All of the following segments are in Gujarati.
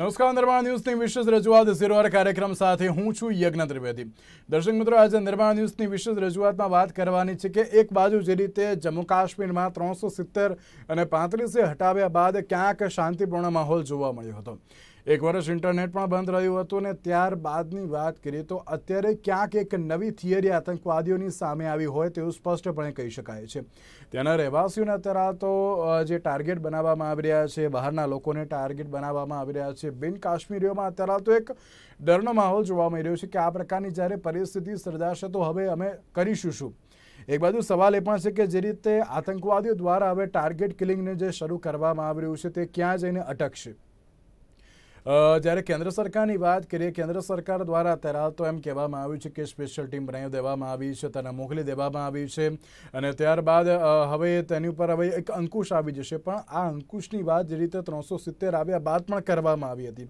નમસ્કાર, નિર્માણ ન્યૂઝની વિશેષ રજૂઆત ઝીરોર કાર્યક્રમ સાથે હું છું યજ્ઞ ત્રિવેદી. દર્શક મિત્રો, આજે નિર્માણ ન્યૂઝની વિશેષ રજૂઆતમાં વાત કરવાની છે કે એક બાજુ જે રીતે જમ્મુ કાશ્મીરમાં ત્રણસો સિત્તેર અને પાંત્રીસે હટાવ્યા બાદ ક્યાંક શાંતિપૂર્ણ માહોલ જોવા મળ્યો હતો. એક વર્ષ ઇન્ટરનેટ પણ બંધ રહ્યું હતું અને ત્યારબાદની વાત કરીએ તો અત્યારે ક્યાંક એક નવી થિયરી આતંકવાદીઓની સામે આવી હોય તેવું સ્પષ્ટપણે કહી શકાય છે. ત્યાંના રહેવાસીઓને અત્યારે તો જે ટાર્ગેટ બનાવવામાં આવી રહ્યા છે, બહારના લોકોને ટાર્ગેટ બનાવવામાં આવી રહ્યા છે. બિન કાશ્મીરીઓમાં અત્યારે તો એક ડરનો માહોલ જોવા મળી રહ્યો છે કે આ પ્રકારની જ્યારે પરિસ્થિતિ સર્જાશે તો હવે અમે કરીશું શું? એક બાજુ સવાલ એ પણ છે કે જે રીતે આતંકવાદીઓ દ્વારા હવે ટાર્ગેટ કિલિંગને જે શરૂ કરવામાં આવી રહ્યું છે તે ક્યાં જઈને અટકશે? જ્યારે કેન્દ્ર સરકારની વાત કરીએ, કેન્દ્ર સરકાર દ્વારા અત્યારે તો એમ કહેવામાં આવ્યું છે કે સ્પેશિયલ ટીમ બનાવી દેવામાં આવી છે, તેને મોકલી દેવામાં આવી છે અને ત્યારબાદ હવે તેની ઉપર હવે એક અંકુશ આવી જશે. પણ આ અંકુશની વાત જે રીતે ત્રણસો સિત્તેર આવ્યા બાદ પણ કરવામાં આવી હતી.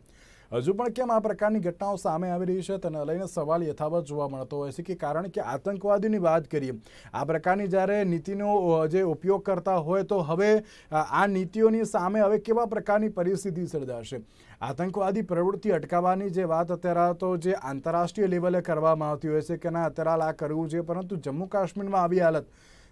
હજુ પણ કેમ આ પ્રકારની ઘટનાઓ સામે આવી રહી છે તેને લઈને સવાલ યથાવત જોવા મળતો હોય છે કે કારણ કે આતંકવાદીની વાત કરીએ, આ પ્રકારની જ્યારે નીતિનો જે ઉપયોગ કરતા હોય તો હવે આ નીતિઓની સામે હવે કેવા પ્રકારની પરિસ્થિતિ સર્જાશે? આતંકવાદી પ્રવૃત્તિ અટકાવવાની જે વાત અત્યારે તો જે આંતરરાષ્ટ્રીય લેવલે કરવામાં આવતી હોય છે કે ના, અત્યારે આ કરવું જોઈએ, પરંતુ જમ્મુ કાશ્મીરમાં આવી હાલત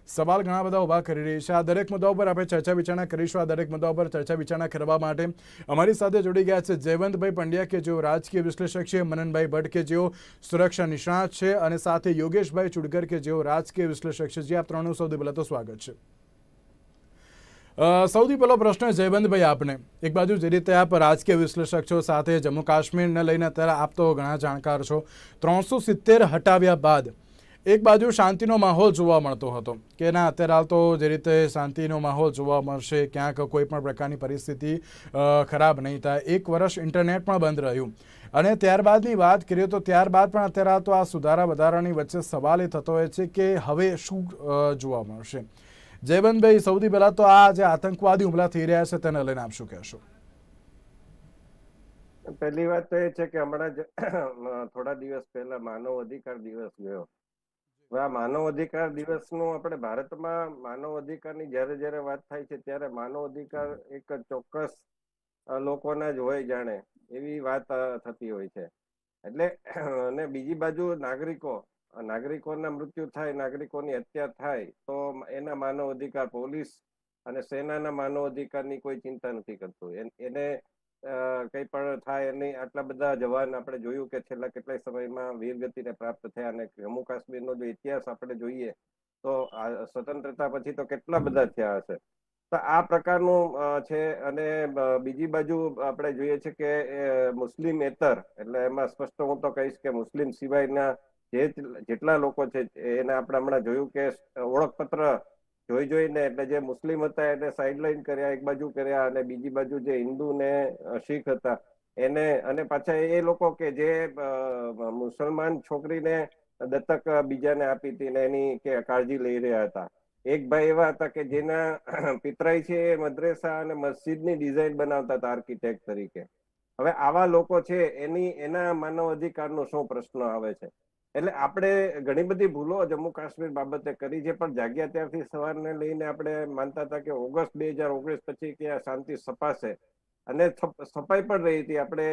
સવાલ ઘણા બધા ઊભા કરી રહી છે. આ દરેક મુદ્દાઓ પર આપણે ચર્ચા વિચારણા કરીશું. આ દરેક મુદ્દાઓ પર ચર્ચા વિચારણા કરવા માટે અમારી સાથે જોડી ગયા છે જયવંતભાઈ પંડ્યા કે જેઓ રાજકીય વિશ્લેષક છે, મનનભાઈ ભટ્ટ કે જેઓ સુરક્ષા નિષ્ણાત છે અને સાથે યોગેશભાઈ ચુડકર કે જેઓ રાજકીય વિશ્લેષક છે. જે, આપ ત્રણનું સૌથી પહેલાં તો સ્વાગત છે. સૌથી પહેલો પ્રશ્ન જયવંતભાઈ આપને. એક બાજુ જે રીતે આપ રાજકીય વિશ્લેષક છો, સાથે જમ્મુ કાશ્મીરને લઈને અત્યારે આપ તો ઘણા જાણકાર છો. ત્રણસો સિત્તેર હટાવ્યા બાદ એક બાજુ શાંતિનો માહોલ જોવા મળતો હતો કે ના, અત્યારે હાલ તો જે રીતે શાંતિનો માહોલ જોવા મળશે, ક્યાંક કોઈ પણ પ્રકારની પરિસ્થિતિ ખરાબ નહીં થાય. એક વર્ષ ઇન્ટરનેટ પણ બંધ રહ્યું. અને ત્યારબાદની વાત કરીએ તો ત્યારબાદ પણ અત્યારે તો આ સુધારા વધારાની વચ્ચે સવાલ એ થતો હોય છે કે હવે શું જોવા મળશે. જયવંતભાઈ, સૌથી પહેલા તો આ જે આતંકવાદી હુમલા થઈ રહ્યા છે તેને લઈને આપ શું કહેશો? પહેલી વાત તો એ છે કે હમણાં થોડા દિવસ પહેલા માનવ અધિકાર દિવસ ગયો. માનવ અધિકાર દિવસનું આપણે ભારતમાં માનવ અધિકારની જ્યારે જ્યારે વાત થાય છે, ત્યારે માનવ અધિકાર એક ચોક્કસ લોકોના જ હોય જાણે એવી વાત થતી હોય છે. એટલે, અને બીજી બાજુ નાગરિકો નાગરિકોના મૃત્યુ થાય, નાગરિકોની હત્યા થાય, તો એના માનવ અધિકાર, પોલીસ અને સેનાના માનવ અધિકારની કોઈ ચિંતા નથી કરતું. એને કઈ પણ થાય નહીં. આટલા બધા જવાન આપણે જોયું કે છેલ્લા કેટલાય સમયમાં વીરગતિને પ્રાપ્ત થયા અને જમ્મુ કાશ્મીરનો જો ઇતિહાસ આપણે જોઈએ, તો સ્વતંત્રતા પછી તો કેટલા બધા થયા હશે. તો આ પ્રકારનું છે અને બીજી બાજુ આપણે જોઈએ છે કે મુસ્લિમ એતર, એટલે એમાં સ્પષ્ટ હું તો કહીશ કે મુસ્લિમ સિવાયના જે, જેટલા લોકો છે, એને આપણે હમણાં જોયું કે ઓળખપત્ર જોઈ જોઈને એટલે જે મુસ્લિમ હતા એને સાઇડલાઇન કર્યા, એક બાજુ કર્યા અને બીજી બાજુ જે હિન્દુ ને શીખ હતા, એને અને પાછા એ લોકો કે જે મુસલમાન છોકરીને દત્તક બીજાને આપી હતી ને એની કે કાળજી લઈ રહ્યા હતા. એક ભાઈ એવા હતા કે જેના પિતરાઈ છે એ મદ્રેસા અને મસ્જિદની ડિઝાઇન બનાવતા હતા આર્કિટેક્ટ તરીકે. હવે આવા લોકો છે એની, એના માનવ અધિકારનો શું પ્રશ્ન આવે છે? એટલે આપણે ઘણી બધી ભૂલો જમ્મુ કાશ્મીર બાબતે કરી છે, પણ જાગ્યા ત્યારથી સવારને લઈને આપણે માનતા હતા કે ઓગસ્ટ બે હજાર ઓગણીસ પછી કે શાંતિ સપાશે. અને સફાઈ પણ રહી હતી. આપણે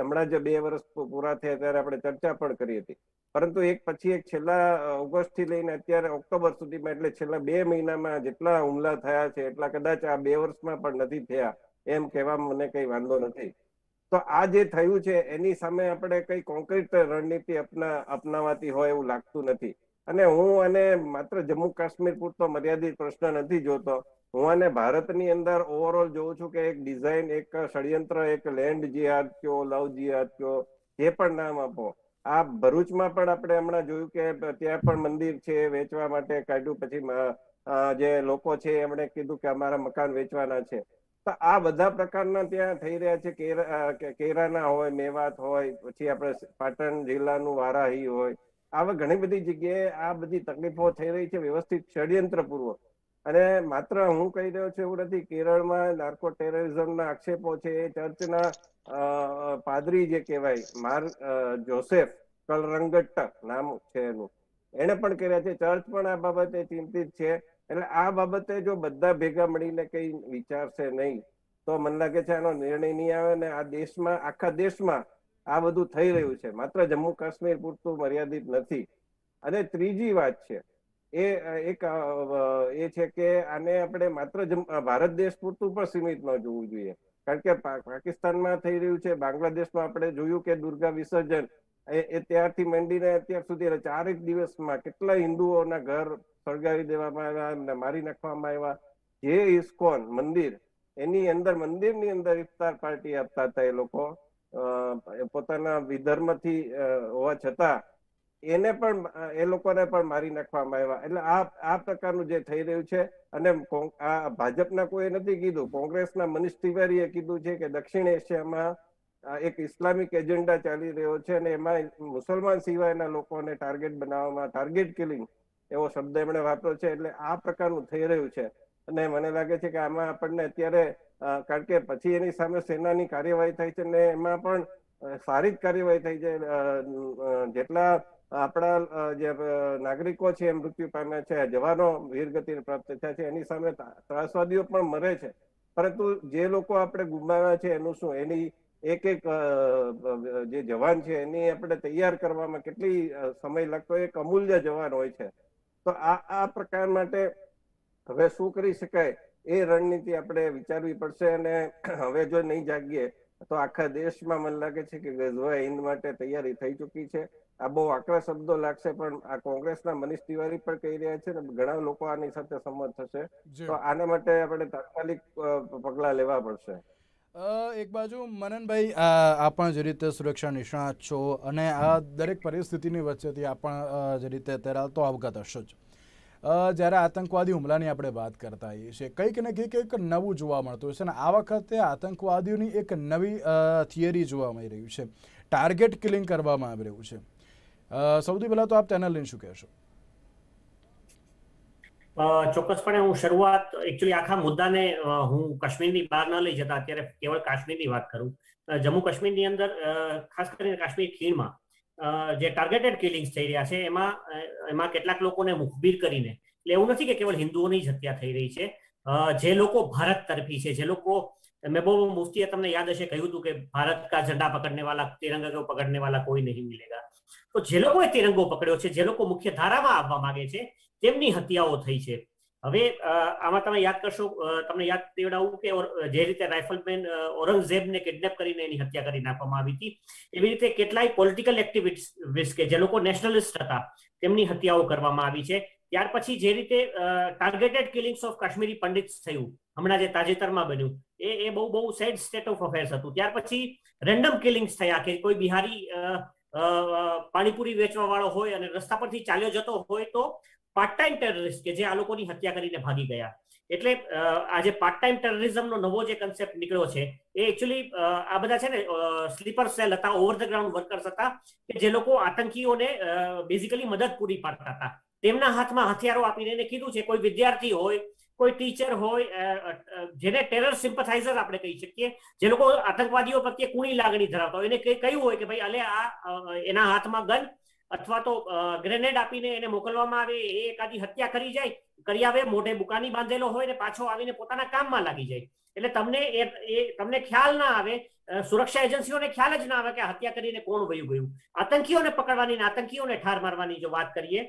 હમણાં જ બે વર્ષ પૂરા થયા ત્યારે આપણે ચર્ચા પણ કરી હતી. પરંતુ એક પછી એક છેલ્લા ઓગસ્ટથી લઈને અત્યારે ઓક્ટોબર સુધીમાં એટલે છેલ્લા બે મહિનામાં જેટલા હુમલા થયા છે, એટલા કદાચ આ બે વર્ષમાં પણ નથી થયા, એમ કહેવામાં મને કઈ વાંધો નથી. તો આ જે થયું છે, એની સામે આપણે કઈ કોન્ક્રીટ રણનીતિ અપના, અપનાવાતી હોય એવું લાગતું નથી. અને હું અને માત્ર જમ્મુ કાશ્મીર પૂરતો મર્યાદિત પ્રશ્ન નથી જોતો. હું આને ભારતની અંદર ઓવરઓલ જોઉં છું કે એક ડિઝાઇન એક ષડયંત્ર, એક લેન્ડ જિહાદ કયો, લવ જિહાદ કયો, જે પણ નામ આપો. આ ભરૂચમાં પણ આપણે હમણાં જોયું કે ત્યાં પણ મંદિર છે, વેચવા માટે કાઢ્યું. પછી જે લોકો છે, એમણે કીધું કે અમારા મકાન વેચવાના છે. આ બધા પ્રકારના ત્યાં થઈ રહ્યા છે. કેરાના હોય, મેવાત હોય, પછી આપણે પાટણ જિલ્લાનું વારાહી હોય. આવા ઘણી બધી જગ્યાએ આ બધી તકલીફો થઈ રહી છે વ્યવસ્થિત ષડયંત્ર પૂર્વક અને માત્ર હું કહી રહ્યો છું એવું નથી, કેરળમાં નાર્કો ટેરરિઝમના આક્ષેપો છે એ ચર્ચના પાદરી જે કહેવાય, માર જોસેફ કલરંગટ્ટ નામ છે એનું. એને પણ કર્યા છે. ચર્ચ પણ આ બાબતે ચિંતિત છે. એટલે આ બાબતે જો બધા ભેગા મળીને કઈ વિચારશે નહીં, તો મને લાગે છે આનો નિર્ણય નહીં આવે ને આ દેશમાં, આખા દેશમાં આ બધું થઈ રહ્યું છે. માત્ર જમ્મુ કાશ્મીર પૂરતું મર્યાદિત નથી. અને ત્રીજી વાત છે, એ, એક એ છે કે આને આપણે માત્ર ભારત દેશ પૂરતું પણ સીમિત ન જોવું જોઈએ. કારણ કે પાકિસ્તાનમાં થઈ રહ્યું છે, બાંગ્લાદેશમાં આપણે જોયું કે દુર્ગા વિસર્જન એ ત્યારથી માંડીને અત્યાર સુધી ચારેક દિવસમાં કેટલા હિન્દુઓના ઘર સળગાવી દેવામાં આવ્યા અને મારી નાખવામાં આવ્યા? જે ઇસ્કોન મંદિર, એની અંદર, મંદિરની અંદર ઇફતાર પાર્ટી આપતા હતા એ લોકો. પોતાના વિધર્મથી હોવા છતાં એને પણ એ લોકોને પણ મારી નાખવામાં આવ્યા. એટલે આ આ પ્રકારનું જે થઈ રહ્યું છે અને આ ભાજપના કોઈ નથી કીધું, કોંગ્રેસના મનીષ તિવારીએ કીધું છે કે દક્ષિણ એશિયામાં એક ઇસ્લામિક એજન્ડા ચાલી રહ્યો છે અને એમાં મુસલમાન સિવાયના લોકોને ટાર્ગેટ બનાવવામાં ટાર્ગેટ કિલિંગ એવો શબ્દ એમણે વાપર્યો છે. એટલે આ પ્રકારનું થઈ રહ્યું છે. અને મને લાગે છે કે આમાં આપણને અત્યારે કારણ કે પછી એની સામે સેનાની કાર્યવાહી થાય છે ને એમાં પણ સારી જ કાર્યવાહી થઈ છે. જેટલા આપણા જે નાગરિકો છે મૃત્યુ પામ્યા છે જવાનો વીરગતિ પ્રાપ્ત થયા છે, એની સામે ત્રાસવાદીઓ પણ મરે છે. પરંતુ જે લોકો આપણે ગુમાવ્યા છે એનું શું, એની એક એક જે જવાન છે એની આપણે તૈયાર કરવામાં કેટલી સમય લાગતો એક અમૂલ્ય જવાન હોય છે. તો આ આ પ્રકાર માટે હવે શું કરી શકાય એ રણનીતિ આપણે વિચારવી પડશે અને હવે જો નહીં જાગીએ તો આખા દેશમાં મને લાગે છે કે ગઝવા હિન્દ માટે તૈયારી થઈ ચૂકી છે. આ બહુ આકરા શબ્દો લાગશે પણ આ કોંગ્રેસના મનીષ તિવારી પણ કહી રહ્યા છે ને ઘણા લોકો આની સાથે સંમત થશે. તો આના માટે આપણે તાત્કાલિક પગલા લેવા પડશે. એક બાજુ મનનભાઈ, આ પણ જે રીતે સુરક્ષા નિષ્ણાત છો અને આ દરેક પરિસ્થિતિની વચ્ચેથી આ પણ જે રીતે અત્યારે તો અવગત હશો જ. જ્યારે આતંકવાદી હુમલાની આપણે વાત કરતા હોઈએ છીએ, કંઈક ને કંઈક એક નવું જોવા મળતું છે અને આ વખતે આતંકવાદીઓની એક નવી થિયરી જોવા મળી રહ્યું છે. ટાર્ગેટ કિલિંગ કરવામાં આવી રહ્યું છે. સૌથી પહેલાં તો આપ તેના લઈને શું કહેશો? ચોક્કસપણે હું શરૂઆત એકચ્યુઅલી આખા મુદ્દાને હું કાશ્મીરની બહાર ન લઈ જતા, અત્યારે કેવળ કાશ્મીરની વાત કરું. જમ્મુ કાશ્મીરની અંદર ખાસ કરીને કાશ્મીર ખીણમાં જે ટાર્ગેટેડ કિલિંગ્સ થઈ રહ્યા છે, એમાં એમાં કેટલાક લોકોને મુખબીર કરીને, એટલે એવું નથી કે કેવળ હિન્દુઓની જ હત્યા થઈ રહી છે જે લોકો ભારત તરફી છે, જે લોકો, મહેબૂબ મુફ્તીએ તમને યાદ હશે કહ્યું હતું કે ભારત કા ઝંડા પકડને વાલા તિરંગા પકડને વાલા કોઈ નહીં મિલેગા. તો જે લોકોએ તિરંગો પકડ્યો છે, જે લોકો મુખ્ય ધારામાં આવવા માંગે છે તેમની હત્યાઓ થઈ છે. હવે આમાં તમે યાદ કરશો તમને યાદ દેવડાવું કે જે રીતે રાઇફલમેન ઔરંગઝેબને કિડનેપ કરીને એની હત્યા કરી નાખવામાં આવી હતી, એવી રીતે કેટલાય પોલિટિકલ એક્ટિવિસ્ટ કે જે લોકો નેશનલિસ્ટ હતા, તેમની હત્યાઓ કરવામાં આવી છે. ત્યાર પછી જે રીતે targeted killings of Kashmiri Pandit થયું, હમણાં જે તાજેતરમાં બન્યું, એ એ બહુ બહુ સેડ સ્ટેટ ઓફ અફેર્સ હતું. ત્યાર પછી રેન્ડમ કિલિંગ્સ થયા કે કોઈ બિહારી પાણીપુરી વેચવા વાળો હોય અને રસ્તા પરથી ચાલ્યો જતો હોય તો પાર્ટ ટાઈમ ટેરરિસ્ટ કે જે આ લોકોની હત્યા કરીને ભાગી ગયા. એટલે આ જે પાર્ટ ટાઈમ ટેરરિઝમનો નવો જે કન્સેપ્ટ નીકળ્યો છે, એ એકચ્યુઅલી આ બધા છે ને સ્લીપર સેલ હતા ઓવર ધ ગ્રાઉન્ડ વર્કર્સ હતા, કે જે લોકો આતંકીઓને બેઝિકલી મદદ પૂરી પાડતા હતા. તેમના હાથમાં હથિયારો આપીને એને કીધું છે, કોઈ વિદ્યાર્થી હોય, કોઈ ટીચર હોય જેને ટેરર સિમ્પથાઇઝર આપણે કહી શકીએ, જે લોકો આતંકવાદીઓ પ્રત્યે કુણી લાગણી ધરાવતા હોય. એને કહ્યું હોય કે ભાઈ, અલે આ એના હાથમાં ગન અથવા તો ગ્રેનેડ આપીને એને મોકલવામાં આવે, એ એકાદી હત્યા કરી જાય, કરી આવે, મોઢે બુકાની બાંધેલો હોય ને પાછો આવીને પોતાના કામમાં લાગી જાય. એટલે તમને એ તમને ખ્યાલ ના આવે સુરક્ષા એજન્સીઓને ખ્યાલ જ ના આવે કે હત્યા કરીને કોણ વયું ગયું. આતંકીઓને પકડવાની ને આતંકીઓને ઠાર મારવાની જો વાત કરીએ,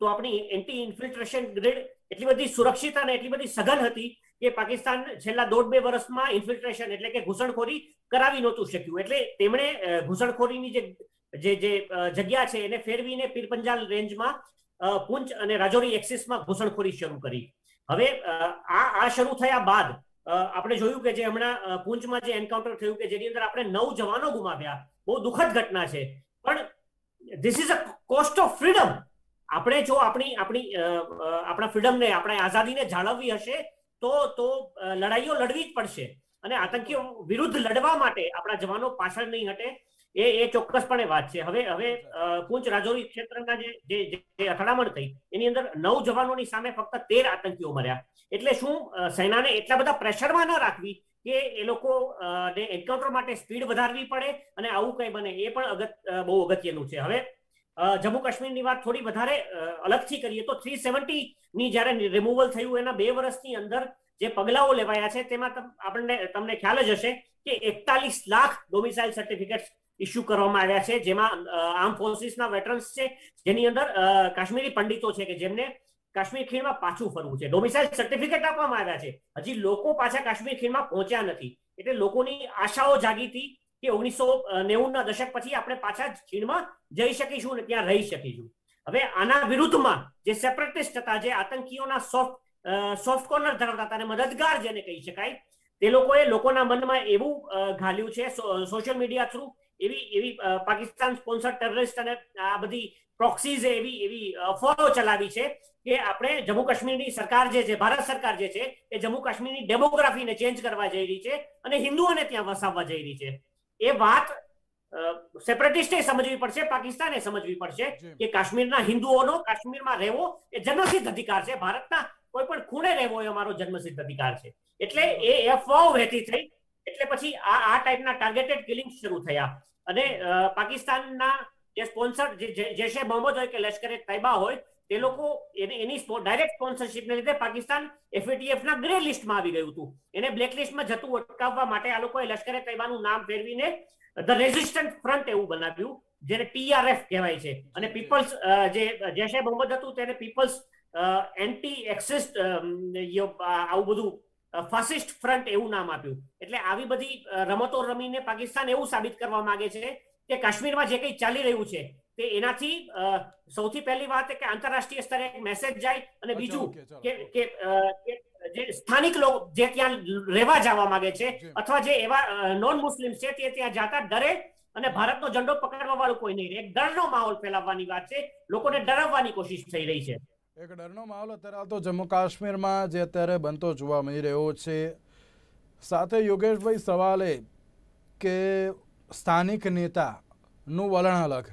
તો આપણી એન્ટી ઇન્ફિલ્ટ્રેશન ગ્રીડ એટલી બધી સુરક્ષિત અને એટલી બધી સઘન હતી કે પાકિસ્તાન છેલ્લા દોઢ બે વર્ષમાં ઇન્ફિલ્ટ્રેશન એટલે કે ઘૂસણખોરી કરાવી નહોતું શક્યું. એટલે તેમણે ઘૂસણખોરીની જે જે જે જગ્યા છે એને ફેરવીને પીરપંજાલ રેન્જમાં પૂંચ અને રાજૌરી એક્સિસમાં ઘૂસણખોરી શરૂ કરી. હવે આ આ શરૂ થયા બાદ આપણે જોયું કે જે હમણાં પુંચમાં જે એન્કાઉન્ટર થયું કે જેની અંદર આપણે નવ જવાનો ગુમાવ્યા, બહુ દુઃખદ ઘટના છે. પણ this is a cost of freedom આપણે જો આપણી આપણી આપણા ફ્રીડમને, આપણે આઝાદીને જાળવવી હશે, તો તો લડાઈઓ લડવી જ પડશે. અને આતંકીઓ વિરુદ્ધ લડવા માટે આપણા જવાનો પાછળ નહીં હટે. એ એ ચોક્કસપણે વાત છે. હવે હવે પૂંચ રાજૌરી ક્ષેત્રના જે જે અથડામણ થઈ, એની અંદર નવ જવાનોની સામે ફક્ત તેર આતંકીઓ મર્યા. એટલે શું સેનાને એટલા બધા પ્રેશરમાં ન રાખવી કે એ લોકો ને એન્કાઉન્ટર માટે સ્પીડ વધારવી પડે અને આવું કંઈ બને. એ પણ અગત બહુ અગત્યનું છે. હવે જમ્મુ કાશ્મીરની વાત થોડી વધારે અલગથી કરીએ તો થ્રી સેવન્ટી ની જયારે રિમુવલ થયું, એના બે વર્ષની અંદર જે પગલાઓ લેવાયા છે, તેમાં આપણને તમને ખ્યાલ જ હશે કે એકતાલીસ લાખ ડોમિસાઇલ સર્ટિફિકેટ ઇસ્યુ કરવામાં આવ્યા છે, જેમાં આર્મ ફોર્સિસના વેટરન્સ છે, જેની અંદર કાશ્મીરી પંડિતો છે કે જેમને કાશ્મીર ખીણમાં પાછું ફરવું છે. ડોમિસાઇલ સર્ટિફિકેટ આપવામાં આવ્યા છે. હજી લોકો પાછા કાશ્મીર ખીણમાં પહોંચ્યા નથી. એટલે લોકોની આશાઓ જાગી હતી કે ઓગણીસો નેવું ના દશક પછી આપણે પાછા ખીણમાં જઈ શકીશું અને ત્યાં રહી શકીશું. હવે આના વિરુદ્ધમાં જે સેપરેટિસ્ટ હતા, જે આતંકીઓના સોફ્ટ સોફ્ટ કોર્નર ધરાવતા હતા અને મદદગાર જેને કહી શકાય, તે લોકોએ લોકોના મનમાં એવું ઘાલ્યું છે સોશિયલ મીડિયા થ્રુ એવી એવી પાકિસ્તાન સ્પોન્સર ટેરરિસ્ટ અને આ બધી પ્રોક્સીઝ એવી એવી અફવાઓ ચલાવી છે કે આપણે જમ્મુ કાશ્મીરની સરકાર જે છે ભારત સરકાર જે છે એ જમ્મુ કાશ્મીરની ડેમોગ્રાફીને ચેન્જ કરવા જઈ રહી છે અને હિન્દુઓને ત્યાં વસાવવા જઈ રહી છે. એ વાત સેપરેટિસ્ટે સમજવી પડશે પાકિસ્તાને સમજવી પડશે કે કાશ્મીરના હિન્દુઓનો કાશ્મીરમાં રહેવો એ જન્મસિદ્ધ અધિકાર છે. ભારતના કોઈ પણ ખૂણે રહેવો એ અમારો જન્મસિદ્ધ અધિકાર છે. એટલે એ અફવાઓ વહેતી થઈ. એટલે પછી આ આ ટાઈપના ટાર્ગેટેડ કિલિંગ શરૂ થયા. અને પાકિસ્તાનના જે સ્પોન્સર જેશે મોહમ્મદ હોય કે લશ્કરે તૈબા હોય તે લોકો એને એની ડાયરેક્ટ સ્પોન્સરશિપને લીધે પાકિસ્તાન એફએટીએફ ના ગ્રે લિસ્ટમાં આવી ગયું હતું. એને બ્લેક લિસ્ટમાં જતું અટકાવવા માટે આ લોકોએ લશ્કરે તૈબાનું નામ ફેરવીને ધ રેઝિસ્ટન્ટ ફ્રન્ટ એવું બનાવ્યું જેને ટીઆરએફ કહેવાય છે. અને પીપલ્સ જે જૈશે મોહમ્મદ હતું તેને પીપલ્સ એન્ટી એક્સિસ્ટ આવું બધું ફાસિસ્ટ ફ્રન્ટ એવું નામ આપ્યું. એટલે આવી બધી રમતો રમીને પાકિસ્તાન એવું સાબિત કરવા માંગે છે કે કાશ્મીરમાં જે કંઈ ચાલી રહ્યું છે તે એનાથી સૌથી પહેલી વાત કે આંતરરાષ્ટ્રીય સ્તરે એક મેસેજ જાય અને બીજું કે કે જે સ્થાનિક લોકો જે ત્યાં રહેવા જવા માંગે છે અથવા જે એવા નોન મુસ્લિમ છે તે ત્યાં જાતા ડરે અને ભારતનો ઝંડો પકડવા વાળું કોઈ નહીં રહે. એક ડરનો માહોલ ફેલાવવાની વાત છે. લોકોને ડરાવવાની કોશિશ થઈ રહી છે. એક ડરનો માહોલ અત્યારે હાલ તો જમ્મુ કાશ્મીરમાં જે અત્યારે બનતો જોવા મળી રહ્યો છે. સાથે યોગેશભાઈ સવાલ કે સ્થાનિક નેતાનું વલણ અલગ,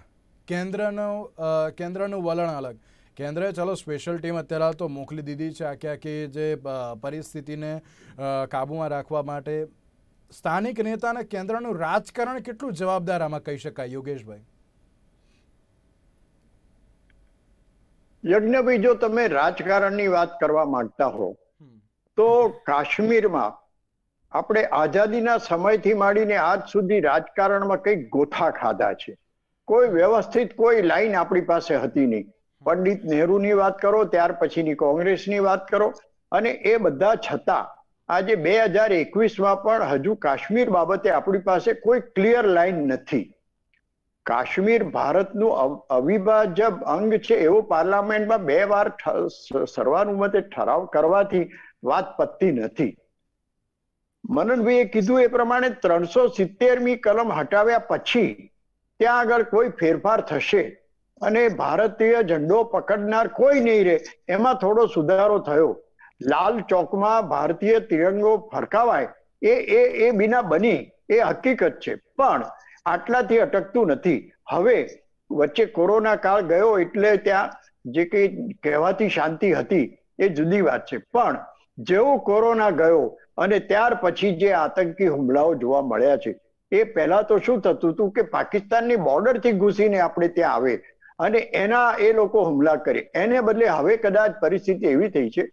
કેન્દ્રનું કેન્દ્રનું વલણ અલગ. કેન્દ્રએ ચાલો સ્પેશિયલ ટીમ અત્યારે હાલ તો મોકલી દીધી છે આખી આખી જે પરિસ્થિતિને કાબૂમાં રાખવા માટે. સ્થાનિક નેતા અને કેન્દ્રનું રાજકારણ કેટલું જવાબદાર આમાં કહી શકાય, યોગેશભાઈ? યજ્ઞભાઈ જો તમે રાજકારણની વાત કરવા માંગતા હો. તો કાશ્મીરમાં આપણે આઝાદીના સમયથી માંડીને આજ સુધી રાજકારણમાં કઈ ગોથા ખાધા છે. કોઈ વ્યવસ્થિત કોઈ લાઈન આપણી પાસે હતી નહીં. પંડિત નહેરુની વાત કરો ત્યાર પછીની કોંગ્રેસની વાત કરો અને એ બધા છતાં આજે બે હજાર એકવીસમાં પણ હજુ કાશ્મીર બાબતે આપણી પાસે કોઈ ક્લિયર લાઈન નથી. કાશ્મીર ભારતનું અવ- અવિભાજ્ય અંગ છે એવો પાર્લામેન્ટમાં બે વાર સર્વાનુમતે ઠરાવ કરવાથી વાત પતતી નથી. મનનભાઈએ કીધું એ પ્રમાણે ત્રણસો સિત્તેરમી કલમ હટાવ્યા પછી ત્યાં આગળ કોઈ ફેરફાર થશે અને ભારતીય ઝંડો પકડનાર કોઈ નહીં રહે એમાં થોડો સુધારો થયો. લાલ ચોકમાં ભારતીય તિરંગો ફરકાવાય એ એ એ બિના બની એ હકીકત છે. પણ આટલાથી અટકતું નથી. હવે વચ્ચે કોરોના કાળ ગયો એટલે ત્યાં જે કંઈ કહેવાતી શાંતિ હતી એ જુદી વાત છે. પણ જેવો કોરોના ગયો અને ત્યાર પછી જે આતંકી હુમલાઓ જોવા મળ્યા છે, એ પહેલા તો શું થતું હતું કે પાકિસ્તાનની બોર્ડરથી ઘૂસીને આપણે ત્યાં આવે અને એના એ લોકો હુમલા કરે. એને બદલે હવે કદાચ પરિસ્થિતિ એવી થઈ છે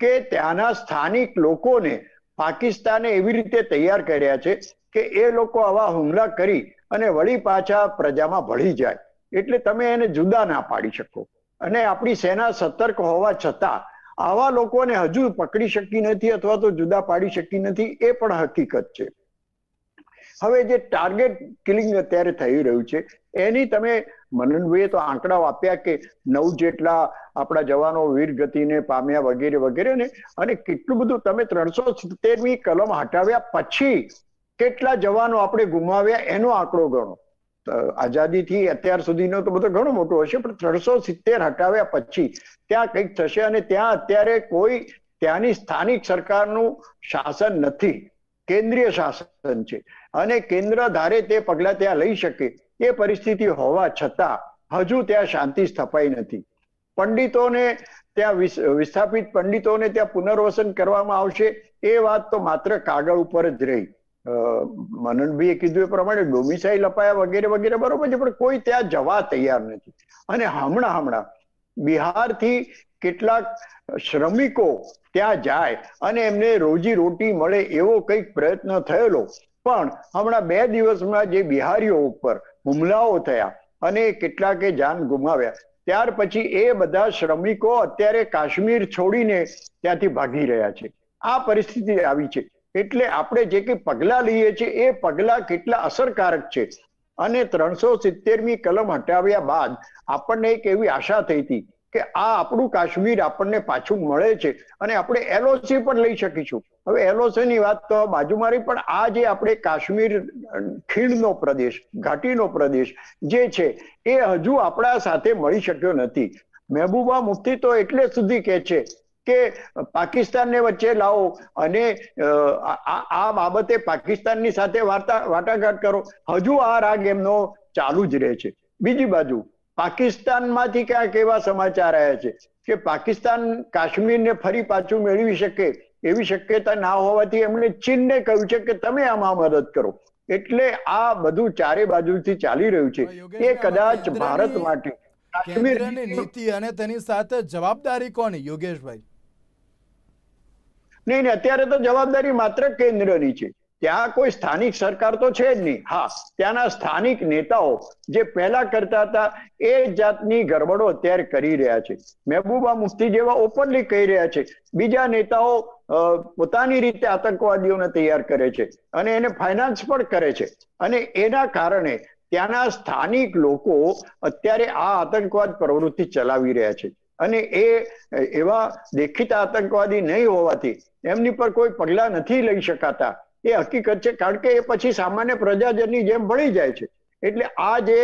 કે ત્યાંના સ્થાનિક લોકોને પાકિસ્તાને એવી રીતે તૈયાર કર્યા છે કે એ લોકો આવા હુમલા કરી અને વળી પાછા પ્રજામાં ભળી જાય. એટલે તમે એને જુદા ના પાડી શકો. અને આપણી સેના સતર્ક હોવા છતાં આવા લોકોને હજુ પકડી શકી નથી અથવા તો જુદા પાડી શકી નથી એ પણ હકીકત છે. હવે જે ટાર્ગેટ કિલિંગ અત્યારે થઈ રહ્યું છે, એની તમે મનનભાઈએ તો આંકડાઓ આપ્યા કે નવ જેટલા આપણા જવાનો વીર ગતિને પામ્યા વગેરે વગેરે ને, અને કેટલું બધું તમે ત્રણસો સિત્તેરમી કલમ હટાવ્યા પછી કેટલા જવાનો આપણે ગુમાવ્યા એનો આંકડો ગણો. આઝાદીથી અત્યાર સુધીનો તો બધો ઘણો મોટો હશે, પણ ત્રણસો સિત્તેર હટાવ્યા પછી ત્યાં કંઈક થશે અને ત્યાં અત્યારે કોઈ ત્યાંની સ્થાનિક સરકારનું શાસન નથી. કેન્દ્રીય શાસન છે. અને કેન્દ્ર ધારે તે પગલા ત્યાં લઈ શકે એ પરિસ્થિતિ હોવા છતાં હજુ ત્યાં શાંતિ સ્થપાઈ નથી. પંડિતોને ત્યાં વિસ- વિસ્થાપિત પંડિતોને ત્યાં પુનર્વસન કરવામાં આવશે એ વાત તો માત્ર કાગળ ઉપર જ રહી. મનનભાઈએ કીધું એ પ્રમાણે ડોમિસાઇલ અપાયા વગેરે વગેરે બરોબર છે, પણ કોઈ ત્યાં જવા તૈયાર નથી. અને હમણાં હમણાં બિહારથી કેટલાક શ્રમિકો ત્યાં જાય અને એમને રોજી રોટી મળે એવો કંઈક પ્રયત્ન થયેલો. પણ હમણાં બે દિવસમાં જે બિહારીઓ ઉપર હુમલાઓ થયા અને કેટલાકે જાન ગુમાવ્યા, ત્યાર પછી એ બધા શ્રમિકો અત્યારે કાશ્મીર છોડીને ત્યાંથી ભાગી રહ્યા છે. આ પરિસ્થિતિ આવી છે. એટલે આપણે જે કંઈ પગલાં લઈએ છીએ, એ પગલાં કેટલા અસરકારક છે? અને ત્રણસો સિત્તેરમી કલમ હટાવ્યા બાદ આપણને એક એવી આશા થઈ હતી કે આ આપણું કાશ્મીર આપણને પાછું મળે છે અને આપણે એલઓસી પણ લઈ શકીશું. હવે એલઓસી ની વાત તો બાજુ મારી પણ આ જે આપણે કાશ્મીર ખીણનો પ્રદેશ, ઘાટીનો પ્રદેશ જે છે, એ હજુ આપણા સાથે મળી શક્યો નથી. મહેબૂબા મુફ્તી તો એટલે સુધી કે છે કે પાકિસ્તાનને વચ્ચે લાવો અને આ બાબતે પાકિસ્તાનની સાથે વાર્તા વાટાઘાટ કરો. હજુ આ રાગ એમનો ચાલુ જ રહે છે. બીજી બાજુ પાકિસ્તાનમાંથી ક્યાંક એવા સમાચાર આવ્યા છે કે પાકિસ્તાન કાશ્મીરને ફરી પાછું મેળવી શકે એવી શક્યતા ના હોવાથી એમણે ચીનને કહ્યું છે કે તમે આમાં મદદ કરો. એટલે આ બધું ચારે બાજુથી ચાલી રહ્યું છે. એ કદાચ ભારત માટે કાશ્મીર નીતિ અને તેની સાથે જવાબદારી કોની? યોગેશભાઈ. નહીં અત્યારે તો જવાબદારી માત્ર કેન્દ્રની છે. ત્યાં કોઈ સ્થાનિક સરકાર તો છે જ નહીં. હા, ત્યાંના સ્થાનિક નેતાઓ જે પહેલા કરતા હતા, એ જાતની ગરબડો અત્યારે કરી રહ્યા છે. મહેબૂબા મુફ્તી જેવા ઓપનલી કહી રહ્યા છે. બીજા નેતાઓ પોતાની રીતે આતંકવાદીઓને તૈયાર કરે છે અને એને ફાઇનાન્સ પણ કરે છે. અને એના કારણે ત્યાંના સ્થાનિક લોકો અત્યારે આ આતંકવાદ પ્રવૃત્તિ ચલાવી રહ્યા છે. અને એ, એવા દેખીતા આતંકવાદી નહીં હોવાથી એમની પર કોઈ પગલા નથી લઈ શકાતા. એ હકીકત છે, કારણ કે એ પછી સામાન્ય પ્રજાજનની જેમ ભળી જાય છે. એટલે આ જે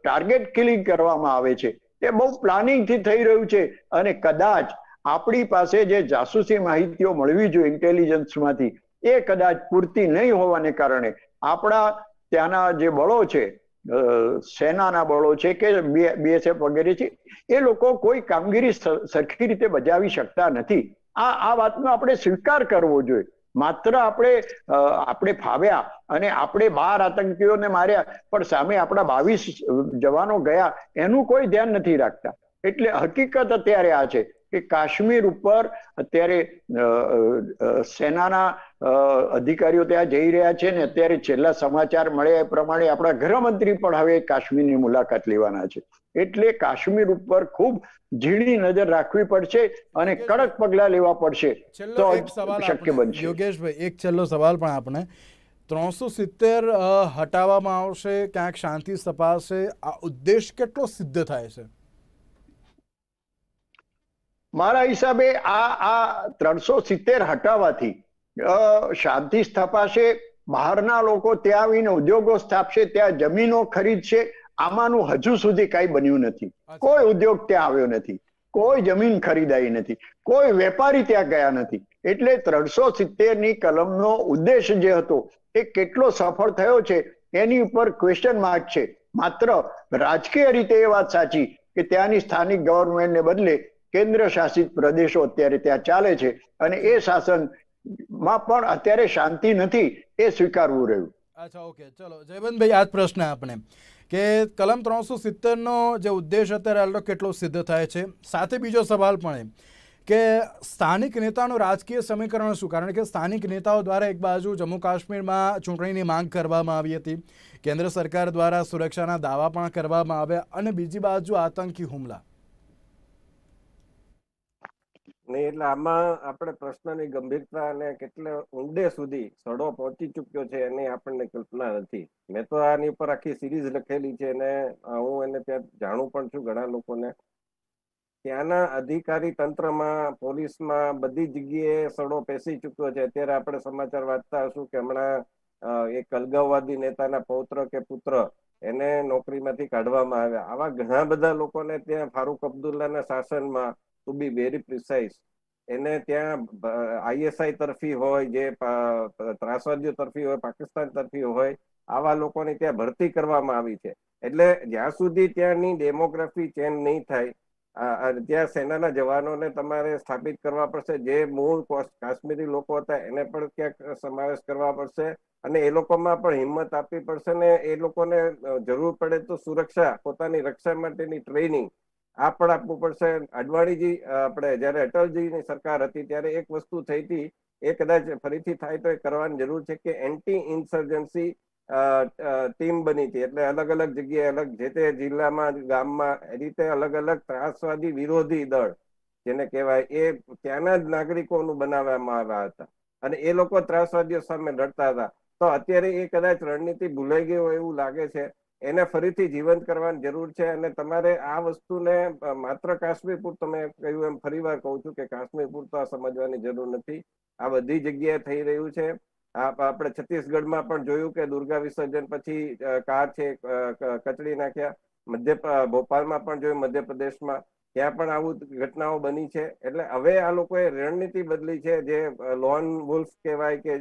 ટાર્ગેટ કિલિંગ કરવામાં આવે છે, એ બહુ પ્લાનિંગથી થઈ રહ્યું છે અને કદાચ આપણી પાસે જે જાસૂસી માહિતીઓ મળવી જોઈએ ઇન્ટેલિજન્સમાંથી, એ કદાચ પૂરતી નહીં હોવાને કારણે આપણા ત્યાંના જે બળો છે સેનાના બળો છે કે બીએસએફ વગેરે છે, એ લોકો કોઈ કામગીરી સરખી રીતે બજાવી શકતા નથી. આ આ વાતનો આપણે સ્વીકાર કરવો જોઈએ. માત્ર આપણે આપણે ફાવ્યા અને આપણે બાર આતંકીઓને માર્યા, પણ સામે આપણા બાવીસ જવાનો ગયા, એનું કોઈ ધ્યાન નથી રાખતા. એટલે હકીકત અત્યારે આ છે. કે કાશ્મીર ઉપર અત્યારે સેનાના અધિકારીઓ ત્યાં જઈ રહ્યા છે ને અત્યારે છેલ્લા સમાચાર મળ્યા એ પ્રમાણે આપણા ગૃહમંત્રી પણ હવે કાશ્મીરની મુલાકાત લેવાના છે. એટલે કાશ્મીર ઉપર ખૂબ ઝીણી નજર રાખવી પડશે અને કડક પગલા લેવા પડશે. તો શક્ય બનશે. યોગેશભાઈ એક છેલ્લો સવાલ પણ આપણે. ત્રણસો સિત્તેર હટાવવામાં આવશે ક્યાંક શાંતિ સ્થપાશે? આ ઉદ્દેશ કેટલો સિદ્ધ થાય છે? મારા હિસાબે આ આ ત્રણસો સિત્તેર હટાવવાથી શાંતિ સ્થપાશે બહારના લોકો ત્યાં આવીને ઉદ્યોગો સ્થાપશે ત્યાં જમીનો ખરીદશે આમાંનું હજુ સુધી કઈ બન્યું નથી. કોઈ ઉદ્યોગ ત્યાં આવ્યો નથી. કોઈ જમીન ખરીદાઈ નથી. કોઈ વેપારી ત્યાં ગયા નથી. એટલે ત્રણસો સિત્તેરની કલમનો ઉદ્દેશ જે હતો એ કેટલો સફળ થયો છે એની ઉપર ક્વેશ્ચન માર્ક છે. માત્ર રાજકીય રીતે એ વાત સાચી કે ત્યાંની સ્થાનિક ગવર્મેન્ટને બદલે કેન્દ્ર શાસિત પ્રદેશો અત્યારે ત્યાં ચાલે છે અને એ શાસનમાં પણ અત્યારે શાંતિ નથી, એ સ્વીકારવું રહ્યું. અચ્છા, ઓકે. ચલો, જયવંતભાઈ આ પ્રશ્ન આપણે. કે કલમ ત્રણસો સિત્તેરનો જે ઉદ્દેશ અત્યારે હાલ કેટલો સિદ્ધ થાય છે? સાથે બીજો સવાલ પણ એમ કે સ્થાનિક નેતાનું રાજકીય સમીકરણ શું? કારણ કે સ્થાનિક નેતાઓ દ્વારા એક બાજુ જમ્મુ કાશ્મીરમાં ચૂંટણીની માંગ કરવામાં આવી હતી. કેન્દ્ર સરકાર દ્વારા સુરક્ષાના દાવા પણ કરવામાં આવ્યા અને બીજી બાજુ આતંકી હુમલા. નહીં એટલે આમાં આપણે પ્રશ્નની ગંભીરતા અને કેટલે ઊંડે સુધી સડો પહોંચી ચુક્યો છે એની આપણને કલ્પના નથી. મેં તો આની ઉપર આખી સિરીઝ લખેલી છે અને હું એને ત્યાં જાણું પણ છું ઘણા લોકોને. ત્યાંના અધિકારી તંત્રમાં પોલીસમાં બધી જગ્યાએ સડો પેસી ચુક્યો છે. અત્યારે આપણે સમાચાર વાંચતા હશું કે હમણાં એક અલગાવવાદી નેતાના પૌત્ર કે પુત્ર એને નોકરીમાંથી કાઢવામાં આવ્યા. આવા ઘણા બધા લોકોને ત્યાં ફારૂક અબ્દુલ્લાના શાસનમાં ટુ બી વેરી પ્રિસાઇઝ એને ત્યાં આઈએસઆઈ તરફી હોય, જે ત્રાસવાદીઓ તરફી હોય, પાકિસ્તાન તરફી હોય, આવા લોકોને ત્યાં ભરતી કરવામાં આવી છે. એટલે જ્યાં સુધી ત્યાંની ડેમોગ્રાફી ચેન્જ નહીં થાય ત્યાં સેનાના જવાનોને તમારે સ્થાપિત કરવા પડશે. જે મૂળ કાશ્મીરી લોકો હતા, એને પણ ક્યાંક સમાવેશ કરવા પડશે અને એ લોકોમાં પણ હિંમત આપવી પડશે ને એ લોકોને જરૂર પડે તો સુરક્ષા, પોતાની રક્ષા માટેની ટ્રેનિંગ આ પણ આપવું પડશે. અડવાણીજી, આપણે જયારે અટલજીની સરકાર હતી ત્યારે એક વસ્તુ થઈ હતી, એ કદાચ ફરીથી થાય તો એ કરવાની જરૂર છે કે એન્ટી ઇન્સર્જન્સી ટીમ બની હતી. એટલે અલગ અલગ જગ્યાએ અલગ જે તે જિલ્લામાં, ગામમાં એ રીતે અલગ અલગ ત્રાસવાદી વિરોધી દળ, જેને કહેવાય, એ ત્યાંના જ નાગરિકોનું બનાવવામાં આવ્યા હતા. અને એ લોકો ત્રાસવાદીઓ સામે લડતા હતા. તો અત્યારે એ કદાચ રણનીતિ ભૂલાઈ ગઈ હોય એવું લાગે છે. એને ફરીથી જીવંત કરવાની જરૂર છે અને તમારે આ વસ્તુને માત્ર કાશ્મીર પૂરતો મેં કહ્યું એમ ફરી વાર કહું છું કે કાશ્મીર પૂરતો આ સમજવાની જરૂર નથી. આ બધી જગ્યાએ થઈ રહ્યું છે. આપણે છત્તીસગઢમાં પણ જોયું કે દુર્ગા વિસર્જન પછી કાર છે કચડી નાખ્યા. મધ્ય ભોપાલમાં પણ જોયું, મધ્યપ્રદેશમાં. ત્યાં પણ આવું ઘટનાઓ બની છે. એટલે હવે આ લોકોએ રણનીતિ બદલી છે જે લોન વુલ્ફ કહેવાય કે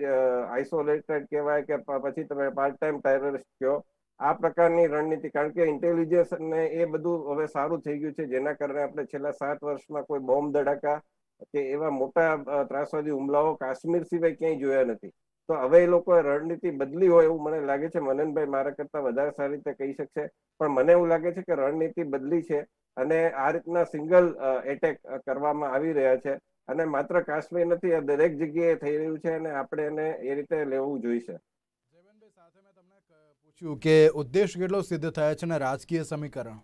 આઇસોલેટેડ કહેવાય કે પછી તમે પાર્ટ ટાઈમ ટેરરિસ્ટ કહો. આ પ્રકારની રણનીતિ, કારણ કે ઇન્ટેલિજન્સ ને એ બધું હવે સારું થઈ ગયું છે, જેના કારણે આપણે છેલ્લા સાત વર્ષમાં કોઈ બોમ્બ ધડાકા કે એવા મોટા ત્રાસવાદી હુમલાઓ કાશ્મીર સિવાય ક્યાંય જોયા નથી. તો હવે એ લોકોએ રણનીતિ બદલી હોય એવું મને લાગે છે. મનનભાઈ મારા કરતા વધારે સારી રીતે કહી શકશે. પણ મને એવું લાગે છે કે રણનીતિ બદલી છે અને આ રીતના સિંગલ એટેક કરવામાં આવી રહ્યા છે. અને માત્ર કાશ્મીર નથી, આ દરેક જગ્યાએ થઈ રહ્યું છે અને આપણે એને એ રીતે લેવું જોઈશે. પૂછ્યું કે ઉદ્દેશ કેટલો સિદ્ધ થયો છે ને રાજકીય સમીકરણ?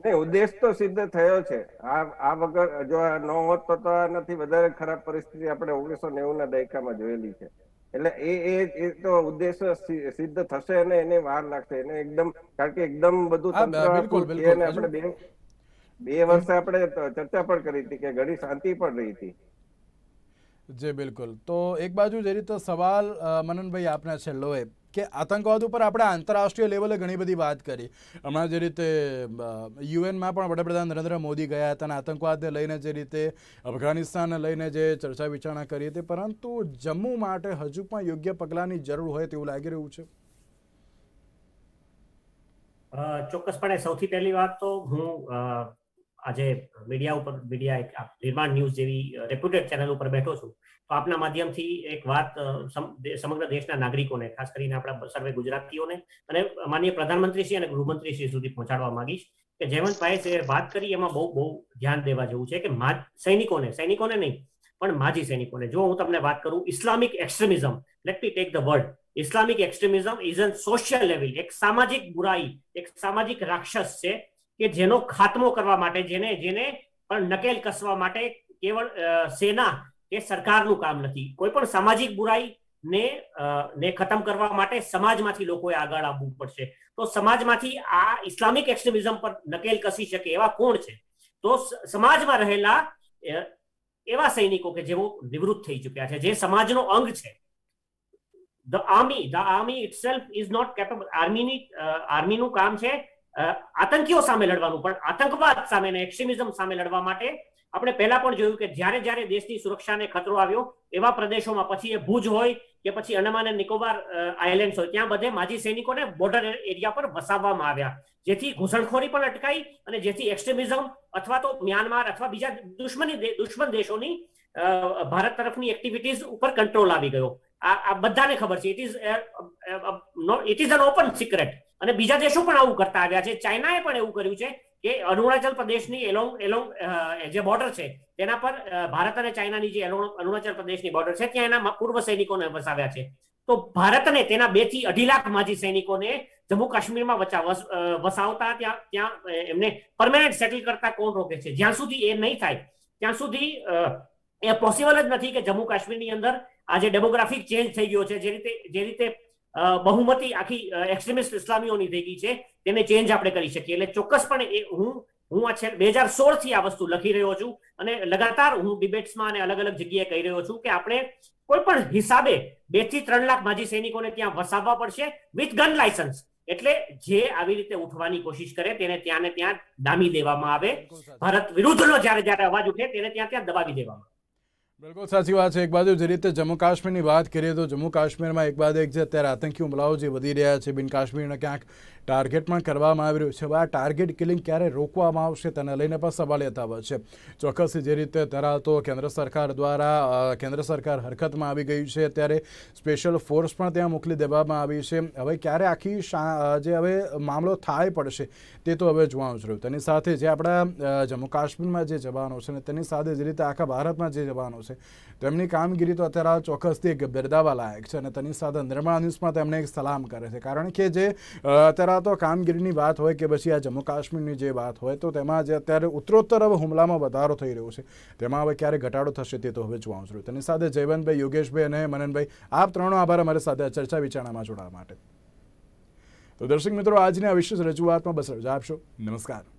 નહીં ઉદ્દેશ તો સિદ્ધ થયો છે. આ આ વગર જો આ ન હોત તો તો નથી વધારે ખરાબ પરિસ્થિતિ આપણે ઓગણીસો નેવું ના દાયકામાં જોયેલી છે. એટલે એ એ એ તો ઉદ્દેશ સિદ્ધ થશે અને એને વાર લાગશે. એને એકદમ કારણ કે એકદમ બધું આપણે બે બે વર્ષે આપણે ચર્ચા પણ કરી હતી કે ઘણી શાંતિ પણ રહી હતી. જી, બિલકુલ. તો એક બાજુ જે રીતે સવાલ મનનભાઈ આપના છેલ્લો એ કે આતંકવાદ ઉપર આપણે આંતરરાષ્ટ્રીય લેવલે ઘણી બધી વાત કરી. હમણાં જે રીતે યુએનમાં પણ વડાપ્રધાન નરેન્દ્ર મોદી ગયા હતા અને આતંકવાદને લઈને જે રીતે, અફઘાનિસ્તાનને લઈને જે ચર્ચા વિચારણા કરી હતી, પરંતુ જમ્મુ માટે હજુ પણ યોગ્ય પગલાંની જરૂર હોય તેવું લાગી રહ્યું છે? ચોક્કસપણે સૌથી પહેલી વાત તો હું આજે મીડિયા ઉપર મીડિયા એક નિર્માણ ન્યૂઝ જેવી રેપ્યુટેડ ચેનલ ઉપર બેઠો છું, તો આપના માધ્યમથી એક વાત સમગ્ર દેશના નાગરિકોને, ખાસ કરીને આપણા સર્વે ગુજરાતીઓને અને માનનીય પ્રધાનમંત્રી શ્રી અને ગૃહમંત્રી શ્રી સુધી પહોંચાડવા માંગીશ કે જયવંતભાઈ જે વાત કરી એમાં બહુ બહુ ધ્યાન દેવા જેવું છે કે સૈનિકોને સૈનિકોને નહીં, પણ માજી સૈનિકોને, જો હું તમને વાત કરું Islamic extremism let me take the word Islamic extremism is an social level એક સામાજિક બુરાઈ, એક સામાજિક રાક્ષસ છે કે જેનો ખાત્મો કરવા માટે, જેને જેને પણ નકેલ કસવા માટે કેવળ સેના કે સરકારનું કામ નથી. કોઈ પણ સામાજિક બુરાઈ ને ને ખતમ કરવા માટે સમાજમાંથી લોકોએ આગળ આવવું પડશે. તો સમાજમાંથી આ ઇસ્લામિક એક્સ્ટ્રીમિઝમ પર નકેલ કસી શકે એવા કોણ છે? તો સમાજમાં રહેલા એવા સૈનિકો કે જેઓ નિવૃત્ત થઈ ચુક્યા છે, જે સમાજનો અંગ છે. The army the army itself is not capable આર્મીની આર્મીનું કામ છે આતંકીઓ સામે લડવાનું. પણ આતંકવાદ સામે એક્સ્ટ્રીમિઝમ સામે લડવા માટે આપણે પહેલા પણ જોયું કે જ્યારે જ્યારે દેશની સુરક્ષાને ખતરો આવ્યો, એવા પ્રદેશોમાં પછી એ ભુજ હોય કે પછી અંડમાન અને નિકોબાર આઇલેન્ડ હોય, ત્યાં બધે માજી સૈનિકોને બોર્ડર એરિયા પર વસાવવામાં આવ્યા. જેથી ઘૂસણખોરી પણ અટકાઈ અને જેથી એક્સ્ટ્રીમિઝમ અથવા તો મ્યાનમાર અથવા બીજા દુશ્મની દુશ્મન દેશોની ભારત તરફની એક્ટિવિટીઝ ઉપર કંટ્રોલ આવી ગયો. આ બધાને ખબર છે. It is it is an open secret અને બીજા દેશો પણ આવું કરતા આવ્યા છે. ચાઇનાએ પણ એવું કર્યું છે કે અરુણાચલ પ્રદેશની એલોંગ એલોંગ જે બોર્ડર છે, તેના પર ભારત અને ચાઇનાની જે અરુણાચલ પ્રદેશની બોર્ડર છે, ત્યાં એના પૂર્વ સૈનિકોને વસાવ્યા છે. તો ભારતને તેના બેથી અઢી લાખ માજી સૈનિકોને જમ્મુ કાશ્મીરમાં વસાવતા ત્યાં ત્યાં એમને પરમાનન્ટ સેટલ કરતા કોણ રોકે છે? જ્યાં સુધી એ નહીં થાય, ત્યાં સુધી એ પોસિબલ જ નથી કે જમ્મુ કાશ્મીરની અંદર આ જે ડેમોગ્રાફિક ચેન્જ થઈ ગયો છે, જે રીતે જે રીતે બહુમતી આખી એક્સ્ટ્રીમિસ્ટ ઇસ્લામીઓની થઈ ગઈ છે. તેને ચેન્જ આપણે કરી શકીએ. એટલે ચોક્કસપણે એ હું હું આ છે બે હજાર સોળથી આ વસ્તુ લખી રહ્યો છું અને લગાતાર હું ડિબેટ્સમાં અને અલગ અલગ જગ્યાએ કહી રહ્યો છું કે આપણે કોઈ પણ હિસાબે બેથી ત્રણ લાખ માજી સૈનિકોને ત્યાં વસાવવા પડશે વિથ ગન લાયસન્સ. એટલે જે આવી રીતે ઉઠવાની કોશિશ કરે તેને ત્યાં ને ત્યાં દામી દેવામાં આવે. ભારત વિરુદ્ધનો જ્યારે જ્યારે અવાજ ઉઠે તેને ત્યાં ત્યાં દબાવી દેવામાં બિલકુલ સાચી વાત છે. એક બાજુ જે રીતે જમ્મુ કાશ્મીરની વાત કરીએ તો જમ્મુ કાશ્મીરમાં એક બાદ એક જે અત્યારે આતંકી હુમલાઓ જે વધી રહ્યા છે, બિન કાશ્મીરના ક્યાંક ટાર્ગેટ પણ કરવામાં આવી રહ્યું છે. હવે આ ટાર્ગેટ કિલિંગ ક્યારે રોકવામાં આવશે તેને લઈને પણ સવાલ યથાવત છે. ચોક્કસ જે રીતે ધરાવતો કેન્દ્ર સરકાર દ્વારા કેન્દ્ર સરકાર હરકતમાં આવી ગઈ છે ત્યારે સ્પેશિયલ ફોર્સ પણ ત્યાં મોકલી દેવામાં આવી છે. હવે ક્યારે આખી જે હવે મામલો થાય પડશે તે તો હવે જોવાનું જ રહ્યું. તેની સાથે જે આપણા જમ્મુ કાશ્મીરમાં જે જવાનો છે ને તેની સાથે જે રીતે આખા ભારતમાં જે જવાનો છે તેમની કામગીરી તો અત્યારે ચોક્કસથી એક બિરદાવા લાયક છે અને તેની સાથે નિર્મળા ન્યૂઝમાં તેમને એક સલામ કરે છે. કારણ કે જે અ, અત્યારે તો કામગીરીની વાત હોય કે પછી આ જમ્મુ કાશ્મીરની જે વાત હોય, તો તેમાં જે અત્યારે ઉત્તરોત્તર હવે હુમલામાં વધારો થઈ રહ્યો છે. તેમાં હવે ક્યારે ઘટાડો થશે તે તો હવે જોવાનું જરૂર તેની સાથે જયવંતભાઈ, યોગેશભાઈ અને મનનભાઈ, આપ ત્રણનો આભાર અમારી સાથે ચર્ચા વિચારણામાં જોડાવા માટે. તો દર્શક મિત્રો, આજની આ વિશેષ રજૂઆતમાં બસ રજા આપશો. નમસ્કાર.